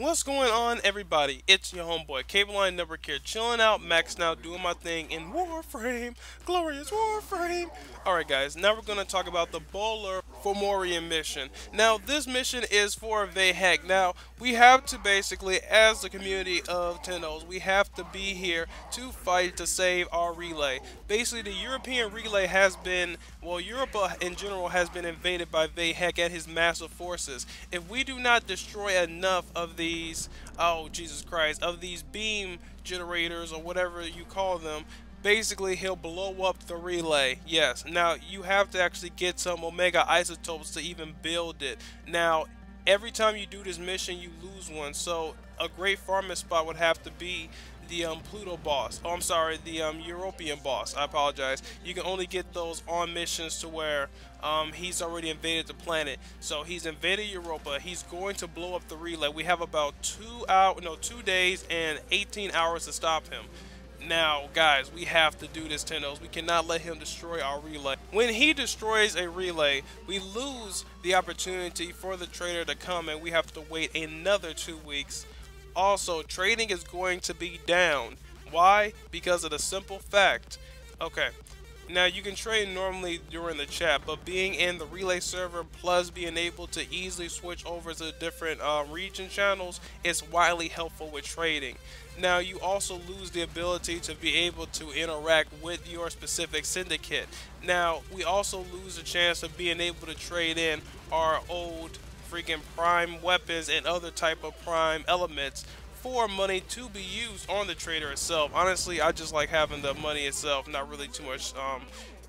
What's going on, everybody? It's your homeboy, Cable Line Network here, chilling out, maxing out, doing my thing in Warframe, glorious Warframe. Alright guys, now we're going to talk about the Balor Fomorian mission. Now, this mission is for Vay Hek. Now, we have to basically, as the community of Tennos, we have to be here to fight to save our relay. Basically, the European relay has been, well, Europe uh, in general has been invaded by Vay Hek and his massive forces. If we do not destroy enough of these, oh Jesus Christ, of these beam generators or whatever you call them, basically he'll blow up the relay. Yes, now you have to actually get some Omega isotopes to even build it. Now, every time you do this mission, you lose one. So a great farming spot would have to be the um, Pluto boss. Oh, I'm sorry, the um, European boss. I apologize. You can only get those on missions to where um, he's already invaded the planet. So he's invaded Europa. He's going to blow up the relay. We have about two out, no, two days and 18 hours to stop him. Now, guys, we have to do this, Tennos. We cannot let him destroy our relay. When he destroys a relay, we lose the opportunity for the trader to come, and we have to wait another two weeks also, trading is going to be down. Why? Because of the simple fact. Okay, now you can trade normally during the chat, but being in the relay server plus being able to easily switch over to different uh, region channels is widely helpful with trading. Now you also lose the ability to be able to interact with your specific syndicate. Now we also lose the chance of being able to trade in our old freaking prime weapons and other type of prime elements for money to be used on the trader itself. Honestly, I just like having the money itself, not really too much um,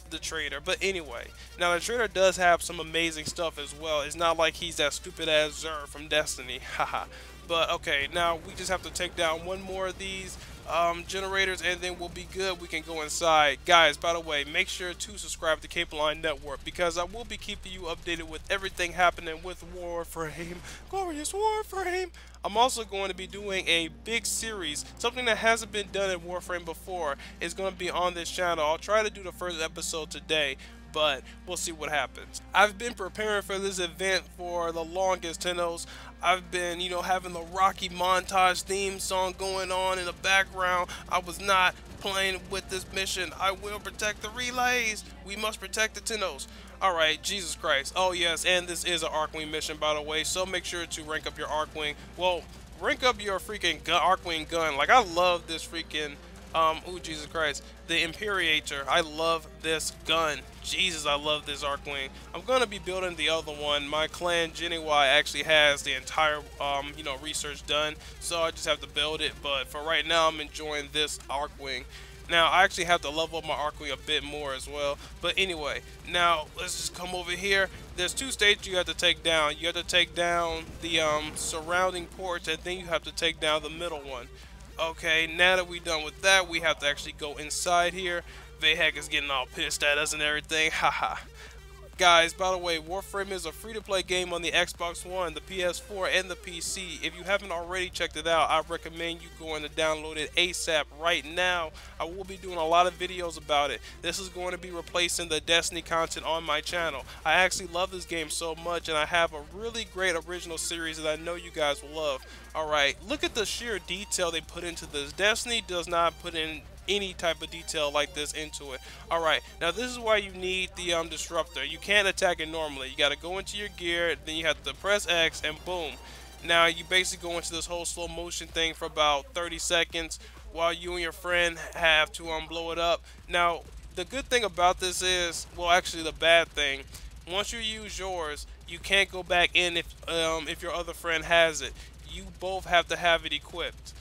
the trader. But anyway, now the trader does have some amazing stuff as well. It's not like he's that stupid ass Xur from Destiny. Haha. but okay, now we just have to take down one more of these um, generators and then we'll be good. We can go inside. Guys, by the way, make sure to subscribe to Cable Line Network because I will be keeping you updated with everything happening with Warframe. Glorious Warframe! I'm also going to be doing a big series, something that hasn't been done in Warframe before is going to be on this channel. I'll try to do the first episode today, but we'll see what happens. I've been preparing for this event for the longest, Tennos. I've been, you know, having the Rocky montage theme song going on in the background. I was not playing with this mission. I will protect the relays. We must protect the Tennos. Alright, Jesus Christ. Oh yes, and this is an Archwing mission by the way, so make sure to rank up your Archwing. Well, rank up your freaking gun, Archwing gun. Like, I love this freaking um, oh, Jesus Christ. The Imperator. I love this gun. Jesus, I love this Archwing. I'm to be building the other one. My clan, Jenny Y actually has the entire, um, you know, research done. So I just have to build it. But for right now, I'm enjoying this Archwing. Now, I actually have to level up my Archwing a bit more as well. But anyway, now let's just come over here. There's two states you have to take down. You have to take down the um, surrounding ports, and then you have to take down the middle one. Okay, now that we're done with that, we have to actually go inside here. Vay Hek is getting all pissed at us and everything. Haha. Guys, by the way, Warframe is a free-to-play game on the Xbox One, the PS4, and the PC. If you haven't already checked it out, I recommend you going to download it ASAP right now. I will be doing a lot of videos about it. This is going to be replacing the Destiny content on my channel. I actually love this game so much, and I have a really great original series that I know you guys will love. Alright, look at the sheer detail they put into this. Destiny does not put in any type of detail like this into it. Alright, now this is why you need the um, disruptor. You can't attack it normally. You got to go into your gear, then you have to press X, and boom. Now you basically go into this whole slow motion thing for about 30 seconds while you and your friend have to um, blow it up. Now, the good thing about this is, well actually the bad thing, once you use yours, you can't go back in if um, if your other friend has it. You both have to have it equipped.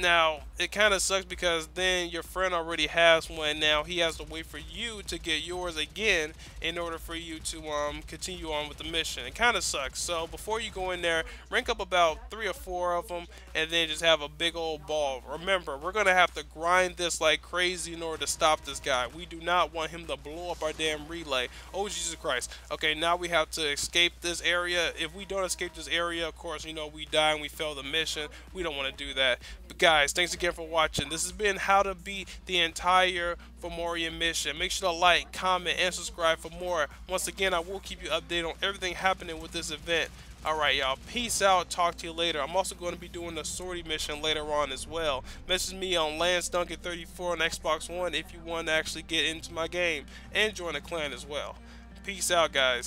Now, it kind of sucks because then your friend already has one. Now, he has to wait for you to get yours again in order for you to um, continue on with the mission. It kind of sucks. So, before you go in there, rank up about three or four of them and then just have a big old ball. Remember, we're going to have to grind this like crazy in order to stop this guy. We do not want him to blow up our damn relay. Oh, Jesus Christ. Okay, now we have to escape this area. If we don't escape this area, of course, you know, we die and we fail the mission. We don't want to do that. But guys, thanks again for watching. This has been how to beat the entire Fomorian mission. Make sure to like, comment, and subscribe for more. Once again, I will keep you updated on everything happening with this event. Alright, y'all. Peace out. Talk to you later. I'm also going to be doing the sortie mission later on as well. Message me on Lance Duncan 34 on Xbox One if you want to actually get into my game and join a clan as well. Peace out, guys.